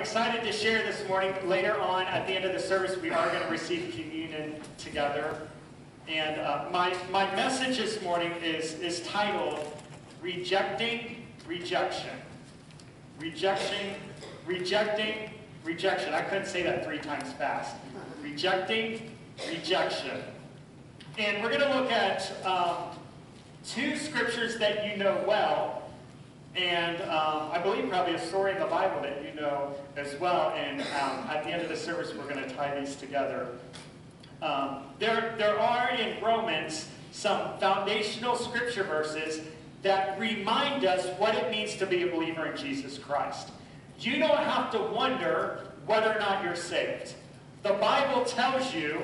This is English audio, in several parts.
excited to share this morning. Later on, at the end of the service, we are going to receive communion together. And uh, my, my message this morning is, is titled Rejecting Rejection. Rejecting, rejecting, rejection. I couldn't say that three times fast. Rejecting, rejection. And we're going to look at um, two scriptures that you know well and um, I believe probably a story in the Bible that you know as well. And um, at the end of the service, we're going to tie these together. Um, there, there are in Romans some foundational scripture verses that remind us what it means to be a believer in Jesus Christ. You don't have to wonder whether or not you're saved. The Bible tells you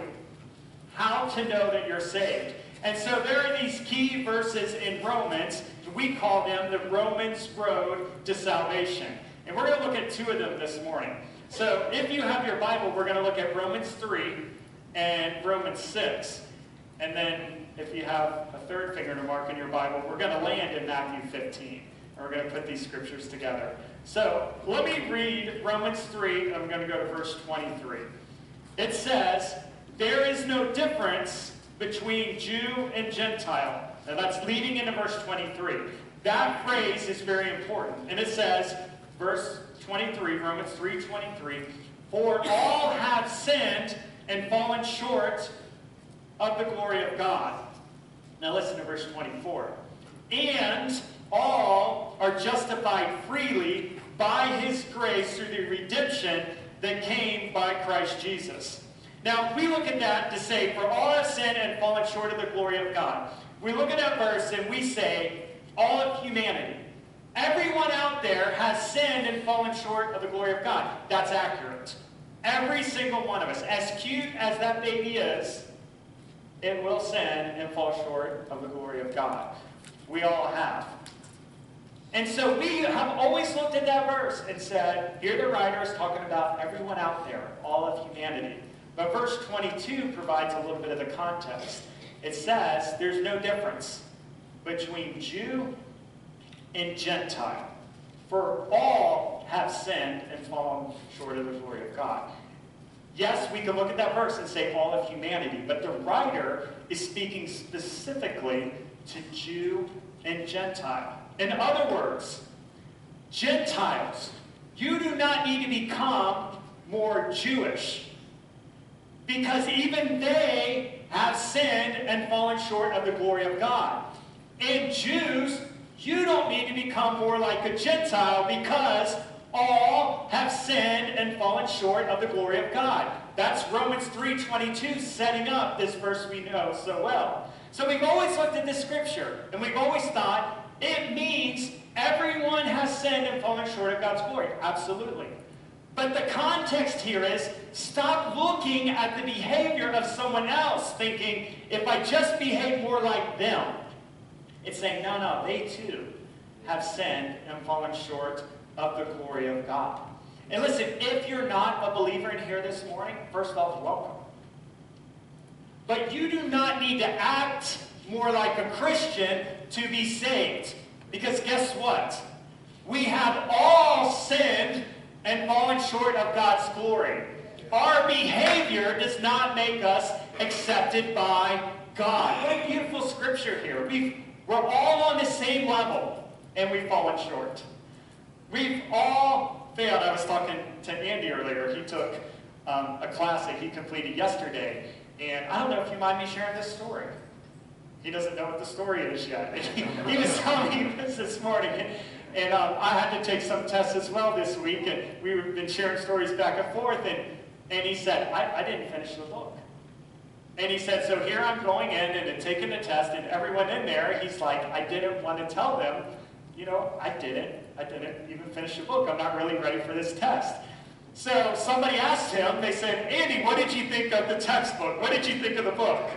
how to know that you're saved. And so there are these key verses in Romans we call them the Romans Road to Salvation. And we're going to look at two of them this morning. So if you have your Bible, we're going to look at Romans 3 and Romans 6. And then if you have a third finger to mark in your Bible, we're going to land in Matthew 15. And we're going to put these scriptures together. So let me read Romans 3. I'm going to go to verse 23. It says, There is no difference between Jew and Gentile now that's leading into verse 23. That phrase is very important. And it says, verse 23, Romans 3.23, For all have sinned and fallen short of the glory of God. Now listen to verse 24. And all are justified freely by his grace through the redemption that came by Christ Jesus. Now, we look at that to say, for all have sinned and fallen short of the glory of God. We look at that verse and we say, all of humanity. Everyone out there has sinned and fallen short of the glory of God. That's accurate. Every single one of us, as cute as that baby is, it will sin and fall short of the glory of God. We all have. And so we have always looked at that verse and said, here the writer is talking about everyone out there, all of humanity. But verse 22 provides a little bit of the context it says there's no difference between Jew and Gentile. For all have sinned and fallen short of the glory of God. Yes, we can look at that verse and say all of humanity, but the writer is speaking specifically to Jew and Gentile. In other words, Gentiles, you do not need to become more Jewish because even they have sinned and fallen short of the glory of God. And Jews, you don't need to become more like a Gentile because all have sinned and fallen short of the glory of God. That's Romans 3.22 setting up this verse we know so well. So we've always looked at this scripture and we've always thought it means everyone has sinned and fallen short of God's glory. Absolutely. But the context here is stop looking at the behavior of someone else thinking, if I just behave more like them, it's saying, no, no, they too have sinned and fallen short of the glory of God. And listen, if you're not a believer in here this morning, first off, welcome. But you do not need to act more like a Christian to be saved. Because guess what? We have all sinned and fallen short of God's glory. Our behavior does not make us accepted by God. What a beautiful scripture here. we we're all on the same level, and we've fallen short. We've all failed. I was talking to Andy earlier. He took um, a class that he completed yesterday, and I don't know if you mind me sharing this story. He doesn't know what the story is yet. he was telling me this this morning. And um, I had to take some tests as well this week, and we've been sharing stories back and forth. And, and he said, I, I didn't finish the book. And he said, so here I'm going in and taking the test, and everyone in there, he's like, I didn't want to tell them, you know, I didn't. I didn't even finish the book. I'm not really ready for this test. So somebody asked him, they said, Andy, what did you think of the textbook? What did you think of the book?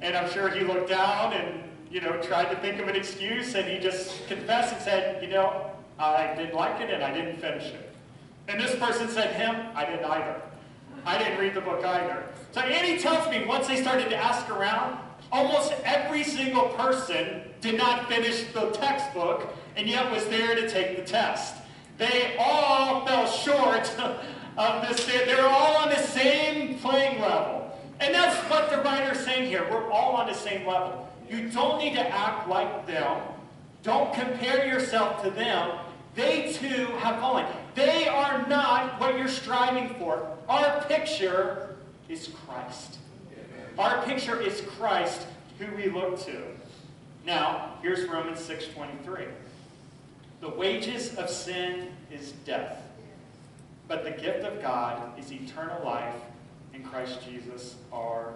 And I'm sure he looked down and you know, tried to think of an excuse, and he just confessed and said, you know, I didn't like it and I didn't finish it. And this person said, him, I didn't either. I didn't read the book either. So Andy tells me once they started to ask around, almost every single person did not finish the textbook and yet was there to take the test. They all fell short of this. They're all on the same playing level. And that's what the writer's saying here. We're all on the same level. You don't need to act like them. Don't compare yourself to them. They too have fallen. They are not what you're striving for. Our picture is Christ. Our picture is Christ who we look to. Now, here's Romans 6.23. The wages of sin is death, but the gift of God is eternal life in Christ Jesus our.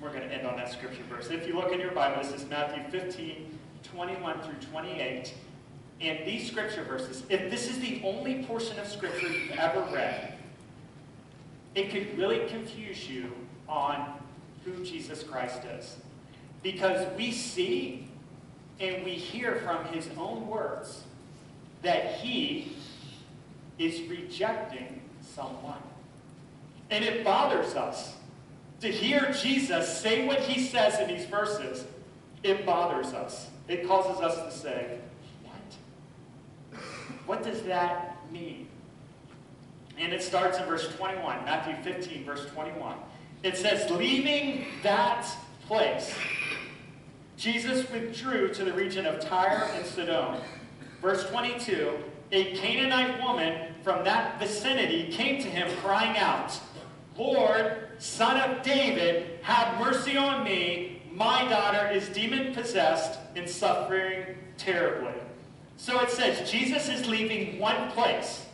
We're going to end on that scripture verse. If you look in your Bible, this is Matthew 15, 21 through 28. And these scripture verses, if this is the only portion of scripture you've ever read, it could really confuse you on who Jesus Christ is. Because we see and we hear from his own words that he is rejecting someone. And it bothers us to hear Jesus say what he says in these verses. It bothers us. It causes us to say, What? What does that mean? And it starts in verse 21, Matthew 15, verse 21. It says, Leaving that place, Jesus withdrew to the region of Tyre and Sidon. Verse 22, a Canaanite woman from that vicinity came to him crying out, Lord, son of David, have mercy on me. My daughter is demon possessed and suffering terribly. So it says Jesus is leaving one place.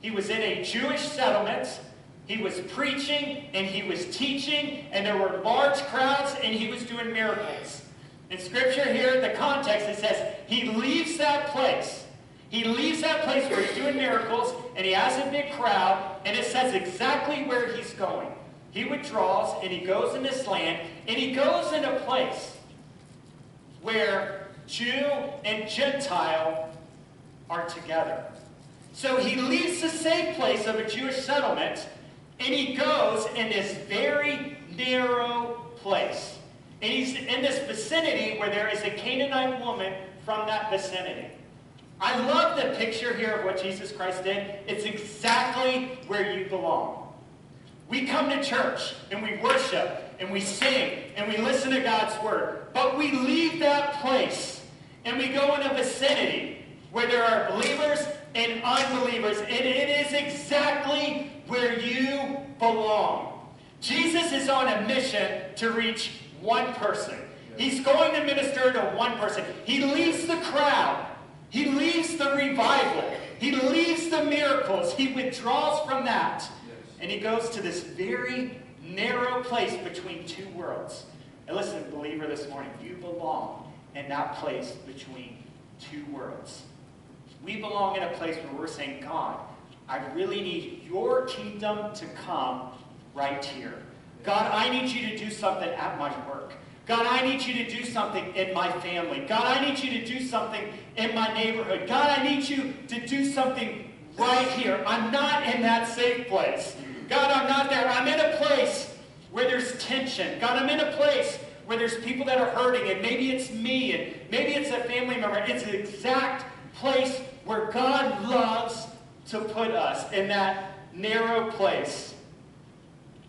He was in a Jewish settlement. He was preaching and he was teaching, and there were large crowds, and he was doing miracles. In Scripture here, the context, it says he leaves that place. He leaves that place where he's doing miracles, and he has a big crowd, and it says exactly where he's going. He withdraws, and he goes in this land, and he goes in a place where Jew and Gentile are together. So he leaves the safe place of a Jewish settlement, and he goes in this very narrow place. And he's in this vicinity where there is a Canaanite woman from that vicinity. I love the picture here of what Jesus Christ did. It's exactly where you belong. We come to church and we worship and we sing and we listen to God's word. But we leave that place and we go in a vicinity where there are believers and unbelievers. And it is exactly where you belong. Jesus is on a mission to reach one person. He's going to minister to one person. He leaves the crowd. He leaves the revival. He leaves the miracles. He withdraws from that. And he goes to this very narrow place between two worlds. And listen, believer, this morning, you belong in that place between two worlds. We belong in a place where we're saying, God, I really need your kingdom to come right here. God, I need you to do something at my work. God, I need you to do something in my family. God, I need you to do something in my neighborhood. God, I need you to do something right here. I'm not in that safe place. God, I'm not there. I'm in a place where there's tension. God, I'm in a place where there's people that are hurting, and maybe it's me, and maybe it's a family member. It's the exact place where God loves to put us, in that narrow place.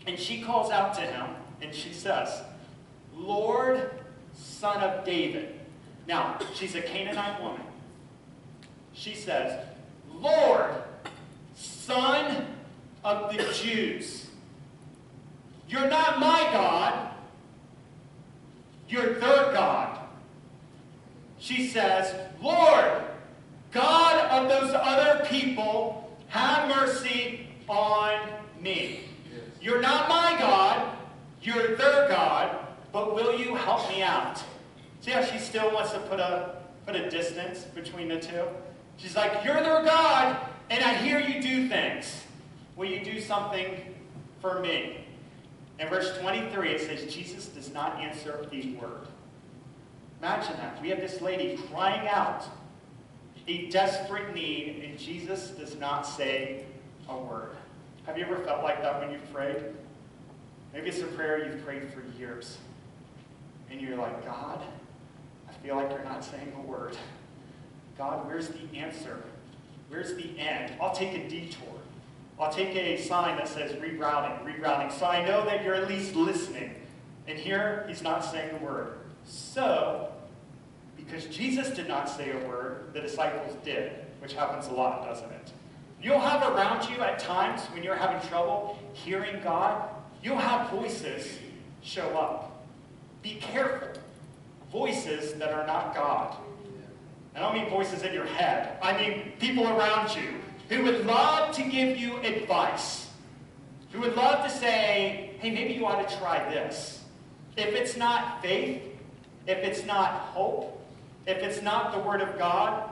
And she calls out to him, and she says, Lord, son of David. Now, she's a Canaanite woman. She says, Lord, son of the Jews. You're not my God. You're their God. She says, Lord, God of those other people, have mercy on me. You're not my God. You're their God but will you help me out? See how she still wants to put a, put a distance between the two? She's like, you're their God, and I hear you do things. Will you do something for me? In verse 23, it says, Jesus does not answer a word. Imagine that. We have this lady crying out, a desperate need, and Jesus does not say a word. Have you ever felt like that when you've prayed? Maybe it's a prayer you've prayed for years and you're like, God, I feel like you're not saying a word. God, where's the answer? Where's the end? I'll take a detour. I'll take a sign that says rerouting, rerouting, so I know that you're at least listening. And here, he's not saying a word. So, because Jesus did not say a word, the disciples did, which happens a lot, doesn't it? You'll have around you at times when you're having trouble hearing God, you'll have voices show up. Be careful. Voices that are not God. I don't mean voices in your head. I mean people around you who would love to give you advice, who would love to say, hey, maybe you ought to try this. If it's not faith, if it's not hope, if it's not the Word of God,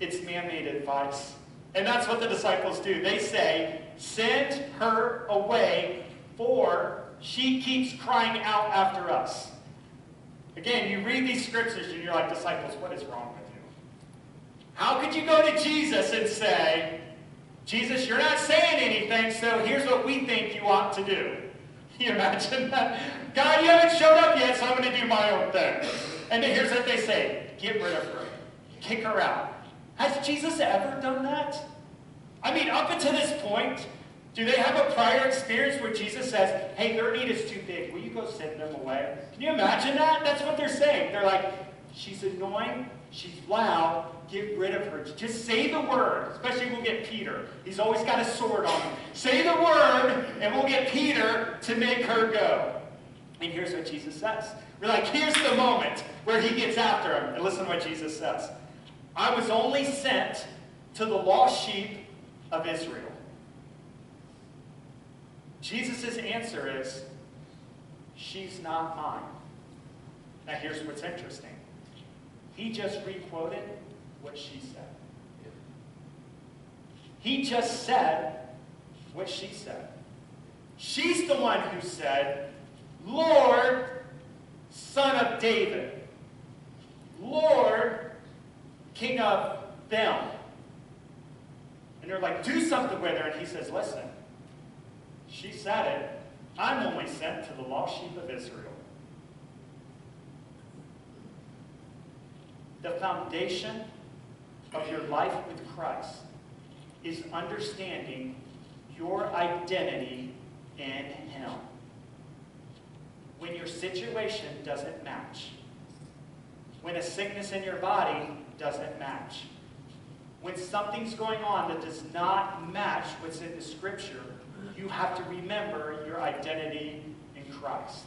it's man made advice. And that's what the disciples do. They say, Send her away, for she keeps crying out after us. Again, you read these scriptures and you're like, Disciples, what is wrong with you? How could you go to Jesus and say, Jesus, you're not saying anything, so here's what we think you ought to do? Can you imagine that? God, you haven't showed up yet, so I'm going to do my own thing. And here's what they say get rid of her, kick her out. Has Jesus ever done that? I mean, up until this point, do they have a prior experience where Jesus says, hey, their need is too big. Will you go send them away? Can you imagine that? That's what they're saying. They're like, she's annoying, she's loud, get rid of her. Just say the word. Especially we'll get Peter. He's always got a sword on him. Say the word, and we'll get Peter to make her go. And here's what Jesus says. We're like, here's the moment where he gets after him. And listen to what Jesus says. I was only sent to the lost sheep of Israel. Jesus' answer is, she's not mine. Now here's what's interesting. He just requoted what she said. He just said what she said. She's the one who said, Lord, son of David. Lord, king of them. And they're like, do something with her. And he says, listen, she said it. I'm only sent to the lost sheep of Israel. The foundation of your life with Christ is understanding your identity in Him. When your situation doesn't match, when a sickness in your body doesn't match, when something's going on that does not match what's in the Scripture, you have to remember your identity in Christ.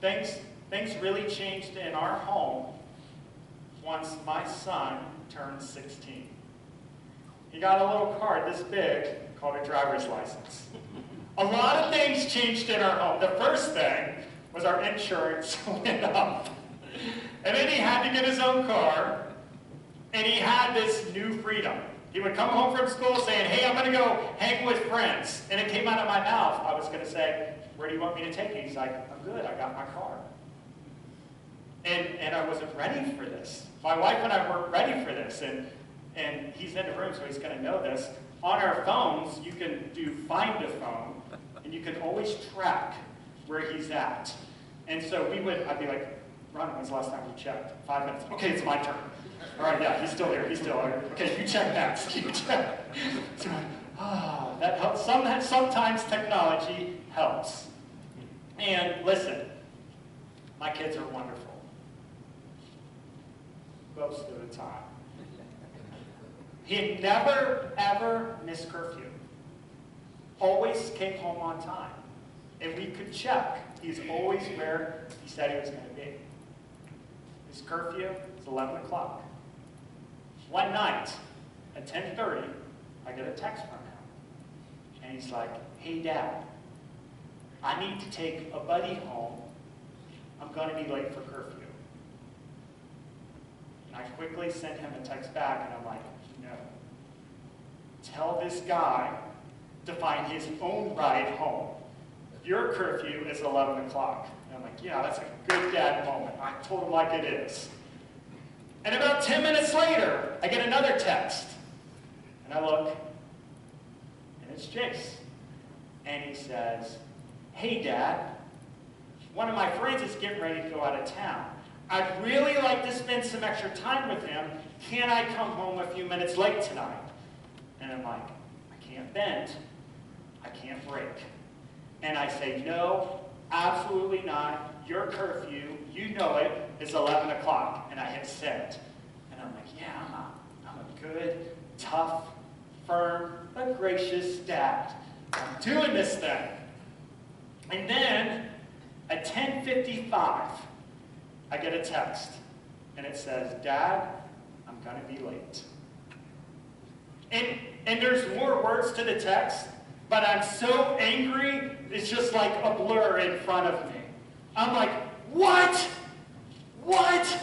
Things, things really changed in our home once my son turned 16. He got a little card this big called a driver's license. A lot of things changed in our home. The first thing was our insurance went up. And then he had to get his own car, and he had this new freedom. He would come home from school saying, hey, I'm going to go hang with friends. And it came out of my mouth. I was going to say, where do you want me to take you? He's like, I'm good. I got my car. And, and I wasn't ready for this. My wife and I weren't ready for this. And, and he's in the room, so he's going to know this. On our phones, you can do find a phone, and you can always track where he's at. And so we would, I'd be like, Ron, when's the last time you checked? Five minutes. Okay, it's my turn. All right, yeah, he's still here. He's still here. Okay, you check next. You check. So, ah, that helps. Some, sometimes technology helps. And listen, my kids are wonderful most of the time. He never, ever missed curfew. Always came home on time. And we could check. He's always where he said he was going to be. His curfew is 11 o'clock. One night at 10.30, I get a text from him. And he's like, hey, Dad, I need to take a buddy home. I'm going to be late for curfew. And I quickly sent him a text back, and I'm like, no. Tell this guy to find his own ride home. Your curfew is 11 o'clock. And I'm like, yeah, that's a good dad moment. I told him like it is. And about 10 minutes later, I get another text. And I look, and it's Jace. And he says, hey, Dad, one of my friends is getting ready to go out of town. I'd really like to spend some extra time with him. can I come home a few minutes late tonight? And I'm like, I can't bend. I can't break. And I say, no, absolutely not. Your curfew, you know it, is 11 o'clock. And I hit send. And I'm like, yeah, I'm a, I'm a good, tough, firm, but gracious dad. I'm doing this thing. And then at 10.55, I get a text. And it says, Dad, I'm going to be late. And, and there's more words to the text, but I'm so angry, it's just like a blur in front of me. I'm like, what? What?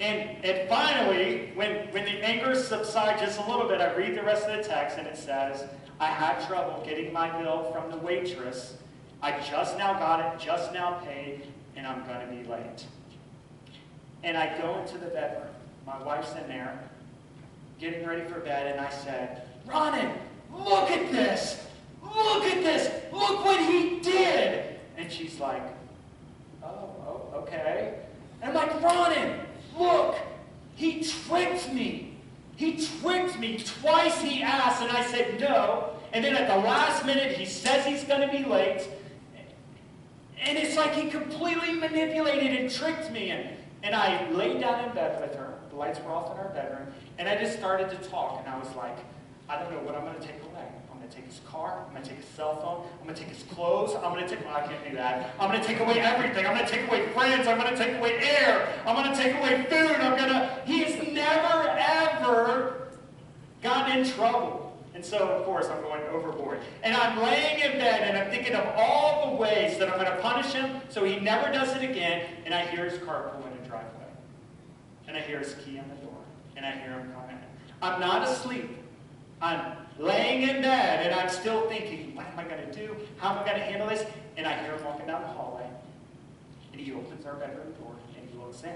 And, and finally, when, when the anger subsides just a little bit, I read the rest of the text and it says, I had trouble getting my bill from the waitress. I just now got it, just now paid, and I'm going to be late. And I go into the bedroom. My wife's in there, getting ready for bed, and I said, Ronan, look at this! Look at this! Look what he did! And she's like, oh, oh okay. And I'm like, Ronan, look! He tricked me. He tricked me. Twice he asked, and I said no. And then at the last minute, he says he's going to be late. And it's like he completely manipulated and tricked me. And and I laid down in bed with her. The lights were off in our bedroom. And I just started to talk. And I was like, I don't know what I'm going to take away. I'm going to take his car. I'm going to take his cell phone. I'm going to take his clothes. I'm going to take, well, I can't do that. I'm going to take away everything. I'm going to take away friends. I'm going to take away air. I'm going to take away food. I'm going to, he's never, ever gotten in trouble. And so, of course, I'm going overboard. And I'm laying in bed and I'm thinking of all the ways that I'm going to punish him so he never does it again. And I hear his car pull in the driveway. And I hear his key on the door. And I hear him coming in. I'm not asleep. I'm laying in bed and I'm still thinking, what am I going to do? How am I going to handle this? And I hear him walking down the hallway. And he opens our bedroom door and he looks in.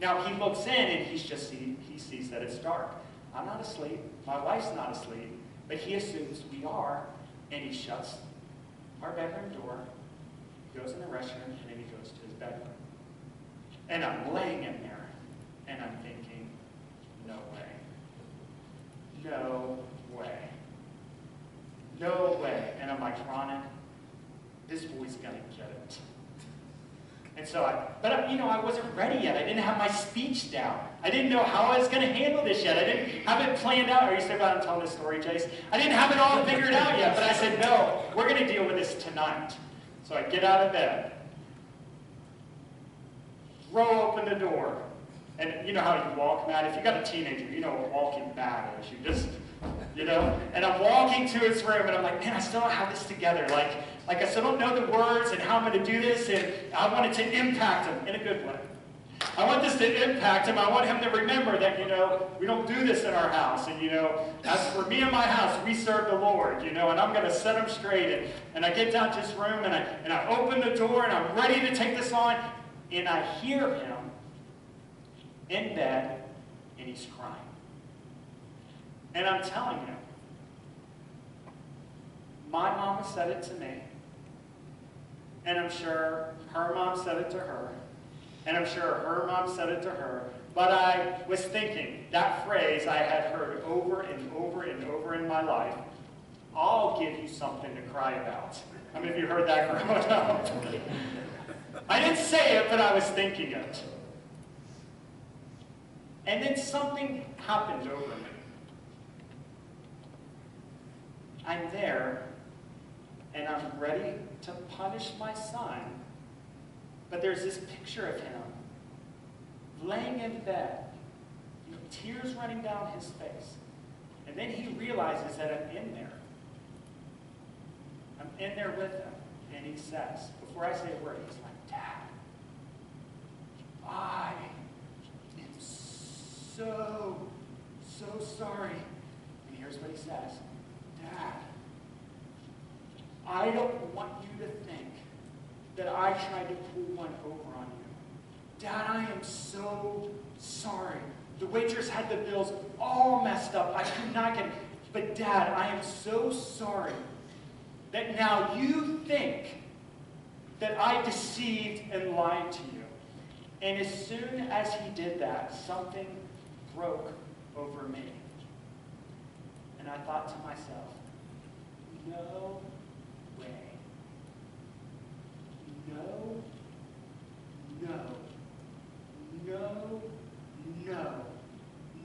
Now, he looks in and he's just see, he sees that it's dark. I'm not asleep. My wife's not asleep. But he assumes we are, and he shuts our bedroom door, goes in the restroom, and then he goes to his bedroom. And I'm laying in there, and I'm thinking, no way. No way. No way. And I'm like, Ronan, this boy's going to get it. And so I, but I, you know, I wasn't ready yet. I didn't have my speech down. I didn't know how I was going to handle this yet. I didn't have it planned out. Are you still about to tell this story, Jace? I didn't have it all figured out yet, but I said, no, we're going to deal with this tonight. So I get out of bed, throw open the door, and you know how you walk, Matt? If you've got a teenager, you know what walking bad is. You just, you know? And I'm walking to his room, and I'm like, man, I still don't have this together. Like, like I still don't know the words and how I'm going to do this, and I want it to impact him in a good way. I want this to impact him. I want him to remember that, you know, we don't do this in our house. And, you know, as for me and my house, we serve the Lord, you know, and I'm going to set him straight. And, and I get down to his room and I, and I open the door and I'm ready to take this on. And I hear him in bed and he's crying. And I'm telling you, my mama said it to me. And I'm sure her mom said it to her. And I'm sure her mom said it to her. But I was thinking, that phrase I had heard over and over and over in my life, I'll give you something to cry about. I mean, of you heard that growing up? I didn't say it, but I was thinking it. And then something happened over me. I'm there, and I'm ready to punish my son. But there's this picture of him laying in bed, tears running down his face. And then he realizes that I'm in there. I'm in there with him. And he says, before I say a word, he's like, Dad, I am so, so sorry. And here's what he says. Dad, I don't want you to think that I tried to pull one over on you. Dad, I am so sorry. The waitress had the bills all messed up. I could not get it. But Dad, I am so sorry that now you think that I deceived and lied to you. And as soon as he did that, something broke over me. And I thought to myself, no way. No, no, no, no,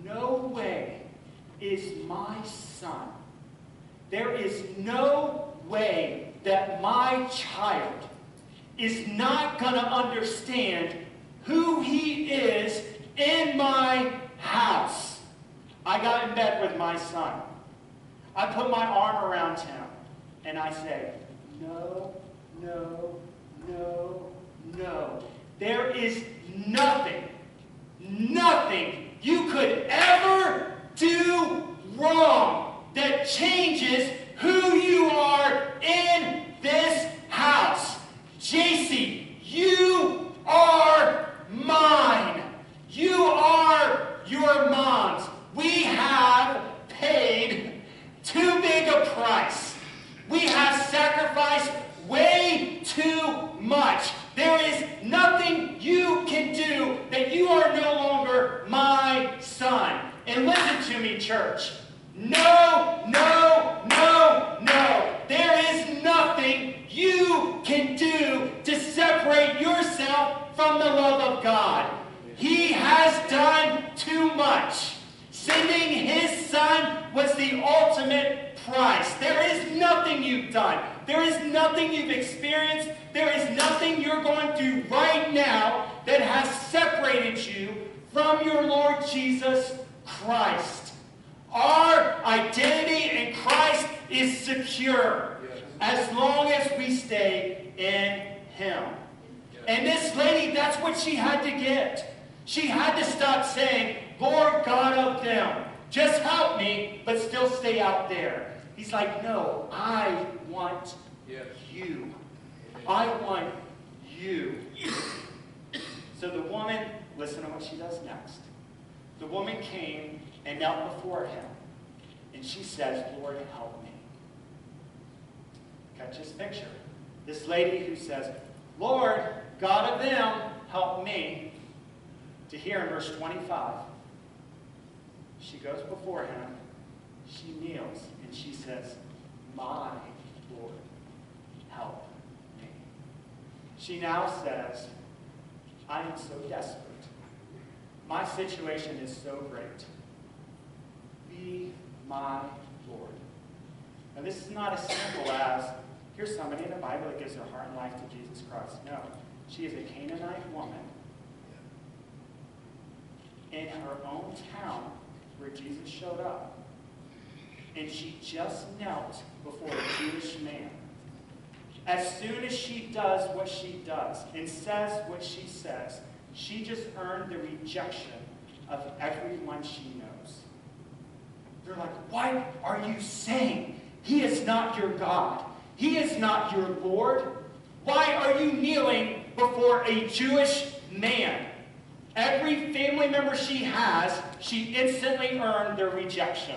no way is my son. There is no way that my child is not going to understand who he is in my house. I got in bed with my son. I put my arm around him and I say, No, no, no, no. There is nothing, nothing you could ever do wrong that changes who you are in this house. Jace, you are mine. You are your mom's. We have paid too big a price. We have sacrificed way too much. There is nothing you can do that you are no longer my son. And listen to me, church. No, no, no, no. There is nothing you can do to separate yourself from the love of God. He has done too much. Sending his son was the ultimate price. There is nothing you've done. There is nothing you've experienced. There is nothing you're going through right now that has separated you from your Lord Jesus Christ. Our identity in Christ is secure as long as we stay in Him. And this lady, that's what she had to get. She had to stop saying, Lord God of them, just help me, but still stay out there. He's like, no, I want you. I want you. So the woman, listen to what she does next. The woman came and knelt before him, and she says, Lord, help me. Catch this picture. This lady who says, Lord, God of them, help me. To hear in verse 25, she goes before him, she kneels, and she says, My Lord, help me. She now says, I am so desperate. My situation is so great. Be my Lord. Now, this is not as simple as here's somebody in the Bible that gives their heart and life to Jesus Christ. No. She is a Canaanite woman in her own town where Jesus showed up. And she just knelt before a Jewish man. As soon as she does what she does and says what she says, she just earned the rejection of everyone she knows. They're like, What are you saying? He is not your God. He is not your Lord. Why are you kneeling before a Jewish man? Every family member she has, she instantly earned their rejection.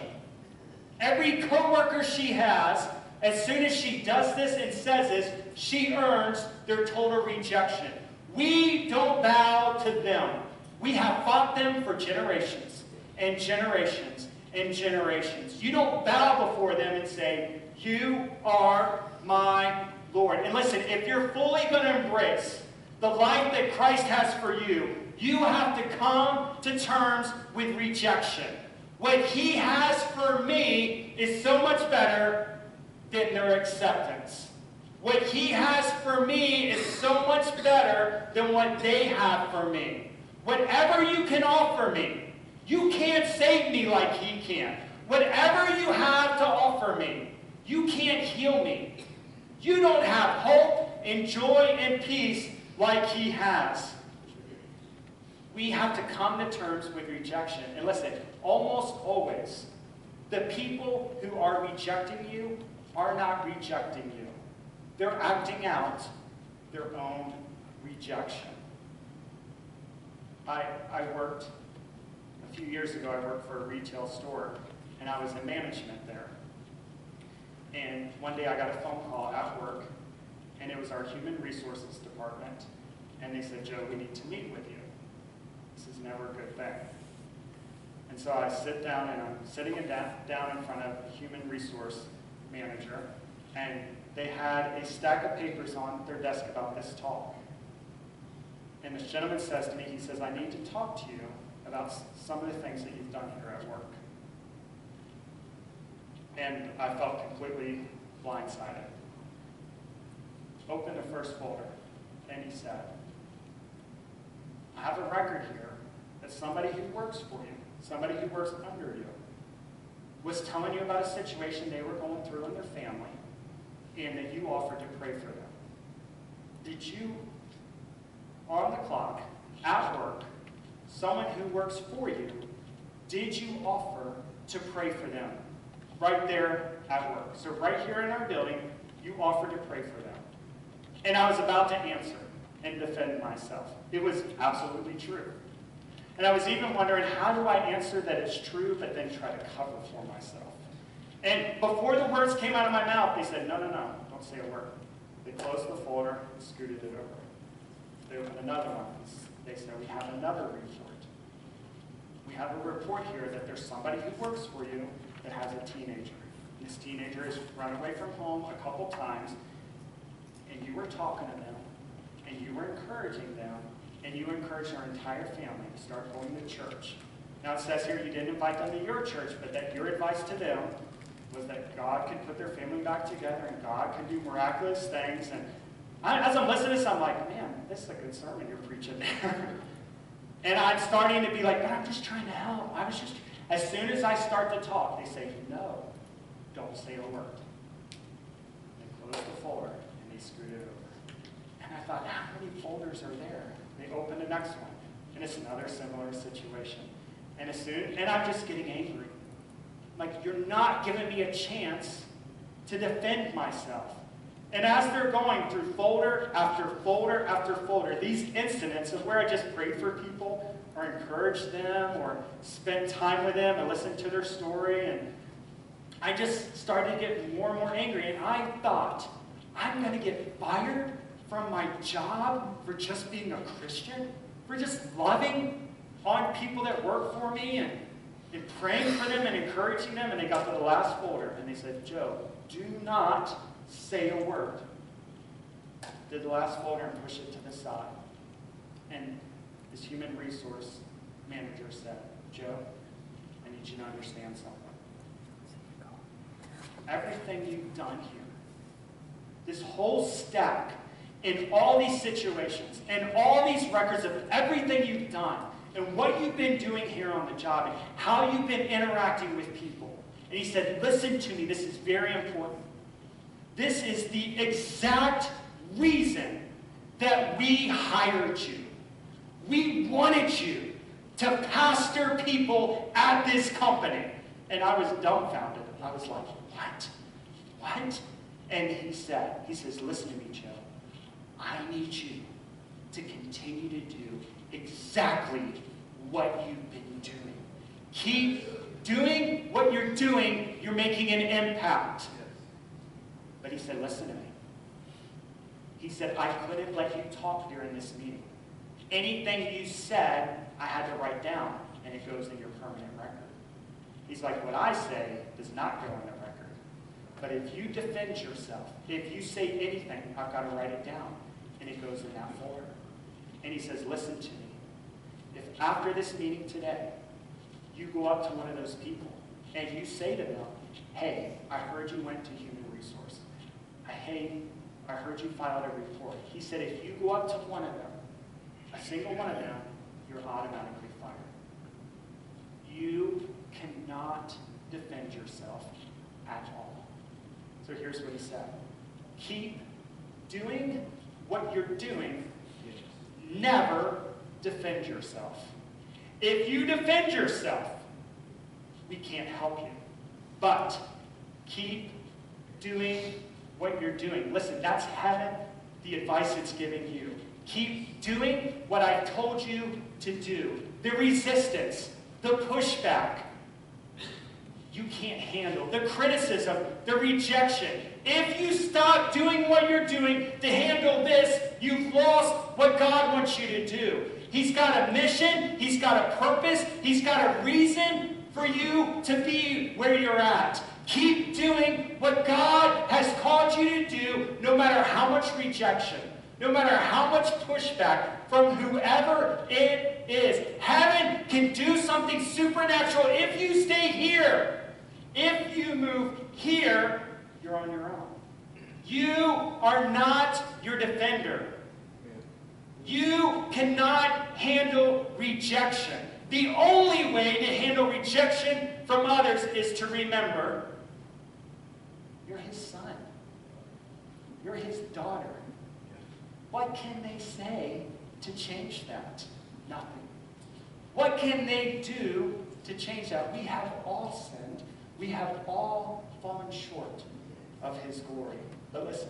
Every coworker she has, as soon as she does this and says this, she earns their total rejection. We don't bow to them. We have fought them for generations and generations and generations. You don't bow before them and say, You are my Lord. And listen, if you're fully going to embrace the life that Christ has for you, you have to come to terms with rejection. What he has for me is so much better than their acceptance. What he has for me is so much better than what they have for me. Whatever you can offer me, you can't save me like he can. Whatever you have to offer me, you can't heal me. You don't have hope and joy and peace like he has we have to come to terms with rejection. And listen, almost always, the people who are rejecting you are not rejecting you. They're acting out their own rejection. I, I worked, a few years ago, I worked for a retail store, and I was in management there. And one day I got a phone call at work, and it was our human resources department, and they said, Joe, we need to meet with you. This is never a good thing. And so I sit down and I'm sitting down, in front of a human resource manager, and they had a stack of papers on their desk about this tall. And this gentleman says to me, he says, I need to talk to you about some of the things that you've done here at work. And I felt completely blindsided. Open the first folder, and he said, I have a record here that somebody who works for you, somebody who works under you, was telling you about a situation they were going through in their family, and that you offered to pray for them. Did you, on the clock, at work, someone who works for you, did you offer to pray for them right there at work? So right here in our building, you offered to pray for them. And I was about to answer and defend myself. It was absolutely true. And I was even wondering, how do I answer that it's true, but then try to cover for myself? And before the words came out of my mouth, they said, no, no, no, don't say a word. They closed the folder and scooted it over. They opened another one. They said, we have another report. We have a report here that there's somebody who works for you that has a teenager. This teenager has run away from home a couple times, and you were talking to them, and you were encouraging them, and you encouraged our entire family to start going to church. Now it says here you didn't invite them to your church, but that your advice to them was that God could put their family back together and God could do miraculous things. And I, as I'm listening to this, I'm like, man, this is a good sermon you're preaching there. and I'm starting to be like, but I'm just trying to help. I was just, as soon as I start to talk, they say, no, don't say a word. They close the folder and they screwed it over. I thought, ah, how many folders are there? They open the next one, and it's another similar situation. And as soon, and I'm just getting angry. Like, you're not giving me a chance to defend myself. And as they're going through folder after folder after folder, these incidents of where I just prayed for people or encouraged them or spent time with them and listened to their story, and I just started to get more and more angry. And I thought, I'm going to get fired from my job for just being a Christian, for just loving on people that work for me and, and praying for them and encouraging them. And they got to the last folder and they said, Joe, do not say a word. Did the last folder and push it to the side. And this human resource manager said, Joe, I need you to understand something. Everything you've done here, this whole stack in all these situations and all these records of everything you've done and what you've been doing here on the job and how you've been interacting with people. And he said, listen to me, this is very important. This is the exact reason that we hired you. We wanted you to pastor people at this company. And I was dumbfounded. I was like, what? What? And he said, he says, listen to me, Joe. I need you to continue to do exactly what you've been doing. Keep doing what you're doing. You're making an impact. But he said, listen to me. He said, I couldn't let you talk during this meeting. Anything you said, I had to write down, and it goes in your permanent record. He's like, what I say does not go in the record. But if you defend yourself, if you say anything, I've got to write it down and it goes in that folder. And he says, listen to me. If after this meeting today, you go up to one of those people and you say to them, hey, I heard you went to Human Resource. Hey, I heard you filed a report. He said, if you go up to one of them, a single one of them, you're automatically fired. You cannot defend yourself at all. So here's what he said. Keep doing what you're doing, never defend yourself. If you defend yourself, we can't help you. But keep doing what you're doing. Listen, that's heaven, the advice it's giving you. Keep doing what I told you to do. The resistance, the pushback. You can't handle, the criticism, the rejection. If you stop doing what you're doing to handle this, you've lost what God wants you to do. He's got a mission, He's got a purpose, He's got a reason for you to be where you're at. Keep doing what God has called you to do, no matter how much rejection, no matter how much pushback from whoever it is. Heaven can do something supernatural if you stay here. If you move here, you're on your own. You are not your defender. You cannot handle rejection. The only way to handle rejection from others is to remember you're his son. You're his daughter. What can they say to change that? Nothing. What can they do to change that? We have all sinned. We have all fallen short of his glory. But listen,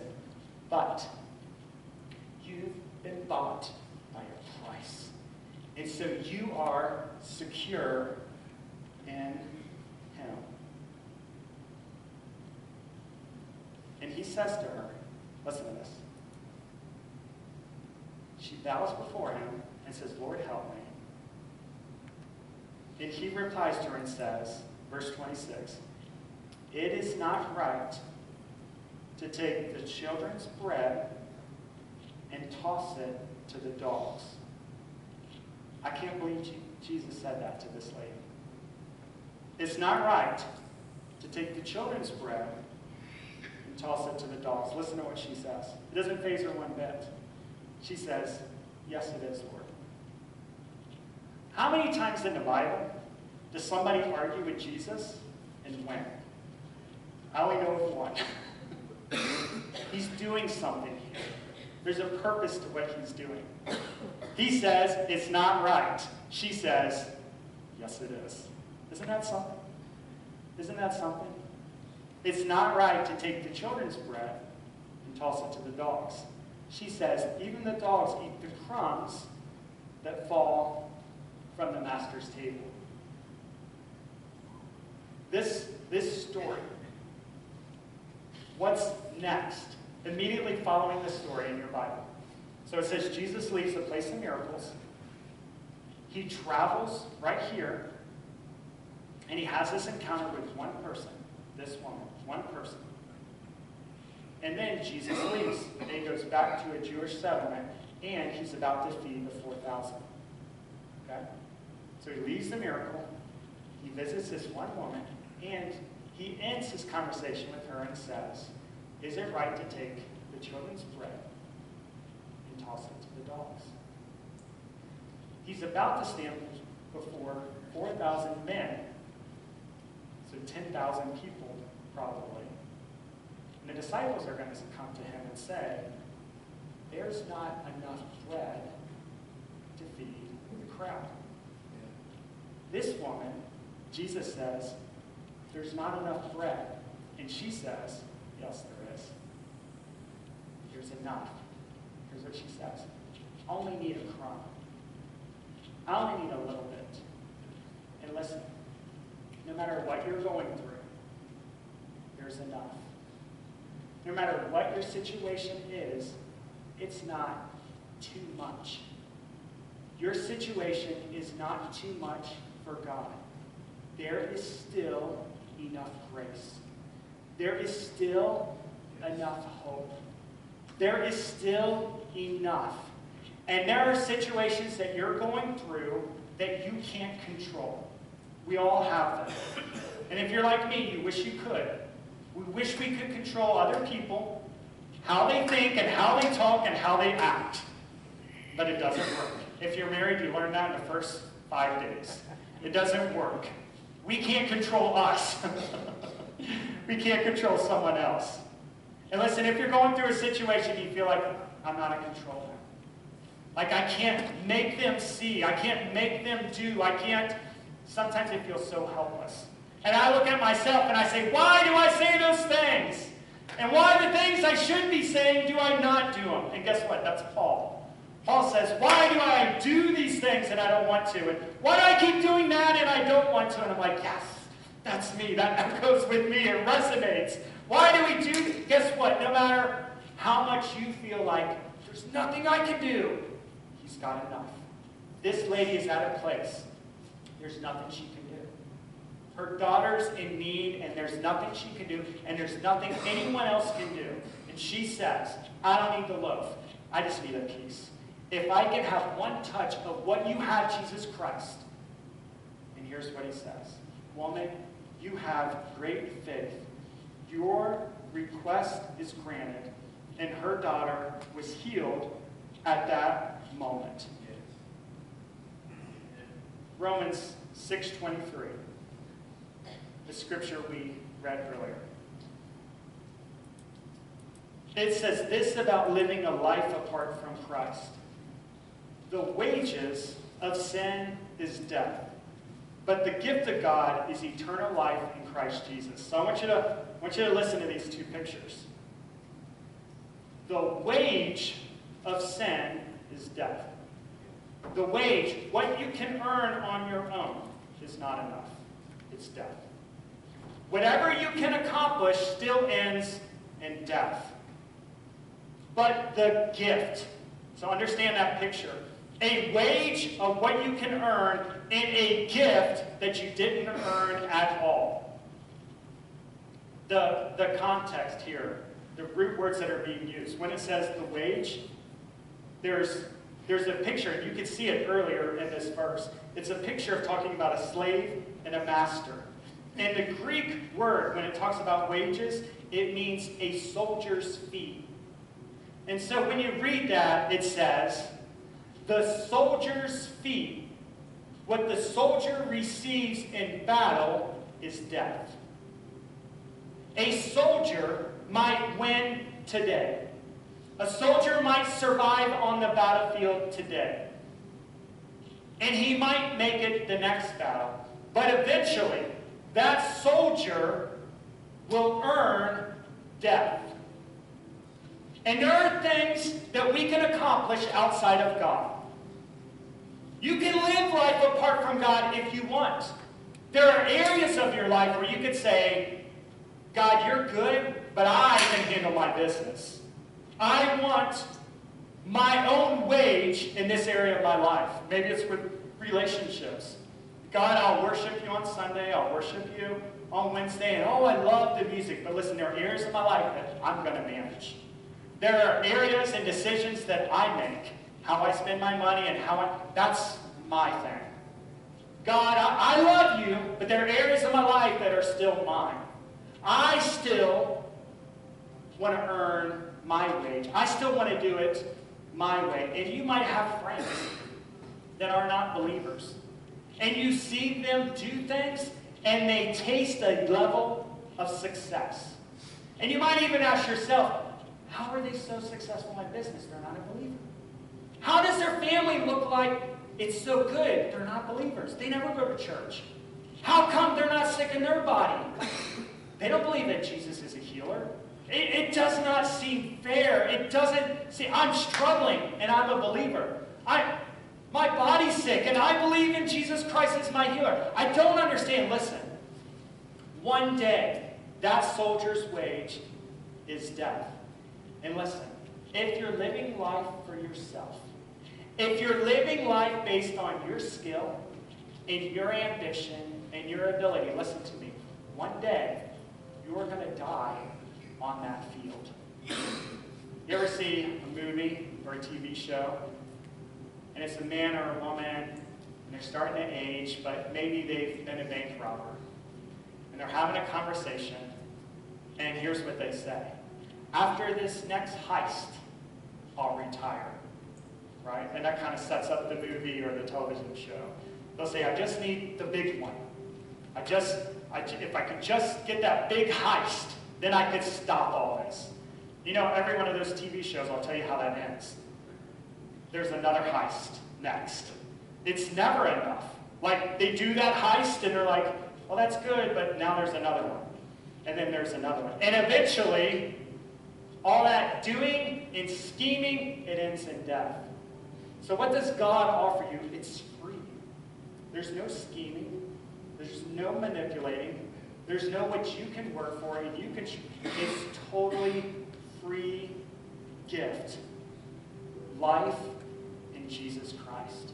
but you've been bought by a price. And so you are secure in him. And he says to her, listen to this. She bows before him and says, Lord, help me. And he replies to her and says, verse 26, It is not right to take the children's bread and toss it to the dogs. I can't believe Jesus said that to this lady. It's not right to take the children's bread and toss it to the dogs. Listen to what she says. It doesn't faze her one bit. She says, Yes, it is, Lord. How many times in the Bible does somebody argue with Jesus and win? I only know of one. he's doing something here. There's a purpose to what he's doing. He says, it's not right. She says, yes, it is. Isn't that something? Isn't that something? It's not right to take the children's bread and toss it to the dogs. She says, even the dogs eat the crumbs that fall from the master's table. This, this story, what's next? Immediately following the story in your Bible. So it says Jesus leaves the place of miracles. He travels right here, and he has this encounter with one person, this woman, one person. And then Jesus leaves, and he goes back to a Jewish settlement, and he's about to feed the 4,000. Okay? So he leaves the miracle, he visits this one woman, and he ends his conversation with her and says, Is it right to take the children's bread and toss it to the dogs? He's about to stand before 4,000 men, so 10,000 people probably. And the disciples are going to come to him and say, There's not enough bread to feed the crowd. This woman, Jesus says, There's not enough bread. And she says, Yes, there is. Here's enough. Here's what she says I only need a crumb. I only need a little bit. And listen, no matter what you're going through, there's enough. No matter what your situation is, it's not too much. Your situation is not too much for God. There is still enough grace. There is still enough hope. There is still enough. And there are situations that you're going through that you can't control. We all have them. And if you're like me, you wish you could. We wish we could control other people, how they think and how they talk and how they act. But it doesn't work. If you're married, you learn that in the first five days. It doesn't work. We can't control us. we can't control someone else. And listen, if you're going through a situation you feel like, I'm not in control. Like I can't make them see. I can't make them do. I can't. Sometimes it feels so helpless. And I look at myself and I say, why do I say those things? And why the things I should be saying do I not do them? And guess what? That's Paul. Paul says, why do I do these things and I don't want to? And why do I keep doing that and I don't want to? And I'm like, yes, That's me. That echoes with me. It resonates. Why do we do? Guess what? No matter how much you feel like there's nothing I can do, He's got enough. This lady is at a place. There's nothing she can do. Her daughter's in need, and there's nothing she can do, and there's nothing anyone else can do. And she says, I don't need the loaf. I just need a piece. If I can have one touch of what you have, Jesus Christ. And here's what he says Woman, you have great faith. Your request is granted. And her daughter was healed at that moment. Romans 6.23, the scripture we read earlier. It says this about living a life apart from Christ. The wages of sin is death, but the gift of God is eternal life in Christ Jesus. So I want you to, I want you to listen to these two pictures. The wage of sin is death. The wage, what you can earn on your own, is not enough. It's death. Whatever you can accomplish still ends in death. But the gift, so understand that picture. A wage of what you can earn and a gift that you didn't earn at all. The, the context here, the root words that are being used. When it says the wage, there's there's a picture, and you can see it earlier in this verse. It's a picture of talking about a slave and a master. And the Greek word, when it talks about wages, it means a soldier's fee. And so when you read that, it says, the soldier's fee, what the soldier receives in battle is death. A soldier might win today. A soldier might survive on the battlefield today. And he might make it the next battle. But eventually, that soldier will earn death. And there are things that we can accomplish outside of God. You can live life apart from God if you want. There are areas of your life where you could say, God, you're good, but I can handle my business. I want my own wage in this area of my life. Maybe it's with relationships. God, I'll worship you on Sunday. I'll worship you on Wednesday. And oh, I love the music. But listen, there are areas of my life that I'm going to manage. There are areas and decisions that I make. How I spend my money and how I, that's my thing. God, I, I love you, but there are areas of my life that are still mine. I still want to earn my wage. I still want to do it my way. And you might have friends that are not believers. And you see them do things and they taste a level of success. And you might even ask yourself, how are they so successful in my business? They're not a believer. How does their family look like it's so good? They're not believers. They never go to church. How come they're not sick in their body? They don't believe that Jesus is a healer. It, it does not seem fair. It doesn't see, I'm struggling and I'm a believer. I, my body's sick and I believe in Jesus Christ as my healer. I don't understand. Listen, one day, that soldier's wage is death. And listen, if you're living life for yourself, if you're living life based on your skill and your ambition and your ability, listen to me, one day you're going to die on that field. You ever see a movie or a TV show, and it's a man or a woman, and they're starting to age, but maybe they've been a bank robber, and they're having a conversation, and here's what they say. After this next heist, I'll retire. Right? And that kind of sets up the movie or the television show. They'll say, I just need the big one. I just, I, if I could just get that big heist, then I could stop all this. You know, every one of those TV shows, I'll tell you how that ends. There's another heist next. It's never enough. Like, they do that heist and they're like, well, that's good, but now there's another one. And then there's another one. And eventually, all that doing and scheming, it ends in death. So what does God offer you? It's free. There's no scheming. There's no manipulating. There's no what you can work for and you can. It's totally free gift. Life in Jesus Christ.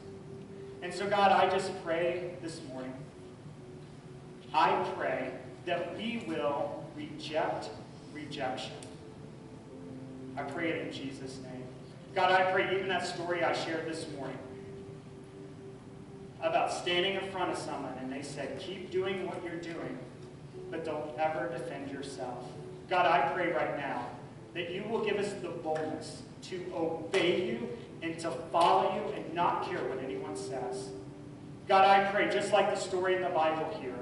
And so, God, I just pray this morning. I pray that we will reject rejection. I pray it in Jesus' name. God, I pray even that story I shared this morning about standing in front of someone and they said, keep doing what you're doing, but don't ever defend yourself. God, I pray right now that you will give us the boldness to obey you and to follow you and not care what anyone says. God, I pray, just like the story in the Bible here,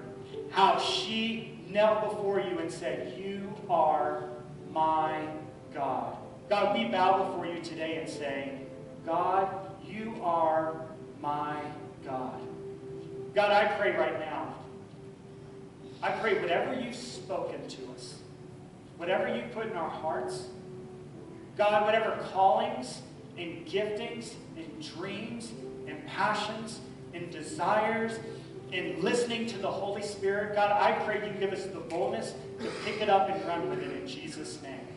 how she knelt before you and said, You are my God. God, we bow before you today and say, God, you are my God. God, I pray right now. I pray whatever you've spoken to us, whatever you put in our hearts, God, whatever callings and giftings and dreams and passions and desires and listening to the Holy Spirit, God, I pray you give us the boldness to pick it up and run with it in Jesus' name.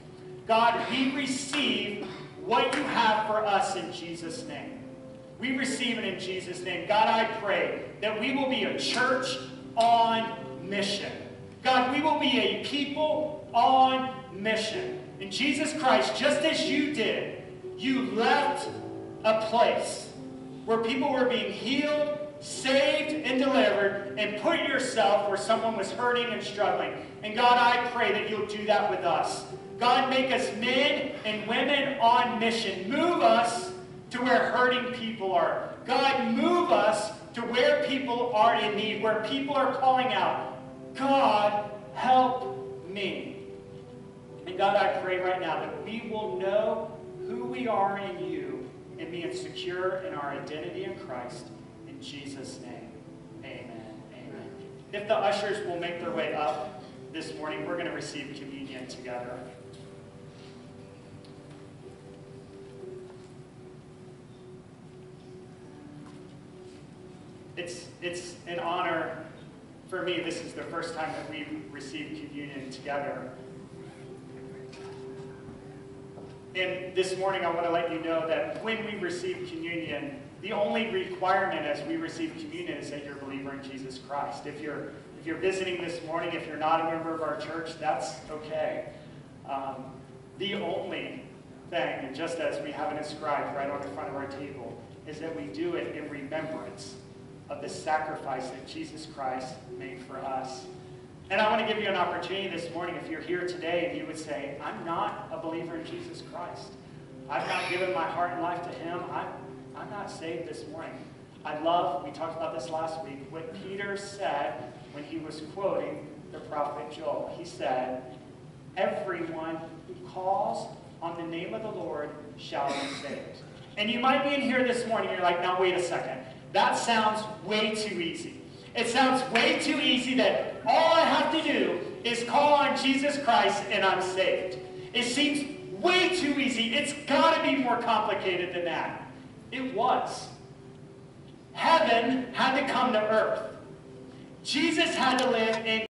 God, we receive what you have for us in Jesus' name. We receive it in Jesus' name. God, I pray that we will be a church on mission. God, we will be a people on mission. In Jesus Christ, just as you did, you left a place where people were being healed, saved, and delivered, and put yourself where someone was hurting and struggling. And God, I pray that you'll do that with us. God, make us men and women on mission. Move us to where hurting people are. God, move us to where people are in need, where people are calling out, God, help me. And God, I pray right now that we will know who we are in you and being secure in our identity in Christ. In Jesus' name, amen. Amen. If the ushers will make their way up this morning, we're going to receive communion together. It's, it's an honor for me. This is the first time that we've received communion together. And this morning, I want to let you know that when we receive communion, the only requirement as we receive communion is that you're a believer in Jesus Christ. If you're, if you're visiting this morning, if you're not a member of our church, that's okay. Um, the only thing, and just as we have it inscribed right on the front of our table, is that we do it in remembrance of the sacrifice that Jesus Christ made for us. And I want to give you an opportunity this morning, if you're here today and you would say, I'm not a believer in Jesus Christ. I've not given my heart and life to him. I'm, I'm not saved this morning. I love, we talked about this last week, what Peter said when he was quoting the prophet Joel. He said, Everyone who calls on the name of the Lord shall be saved. And you might be in here this morning, you're like, now wait a second. That sounds way too easy. It sounds way too easy that all I have to do is call on Jesus Christ and I'm saved. It seems way too easy. It's got to be more complicated than that. It was. Heaven had to come to earth. Jesus had to live in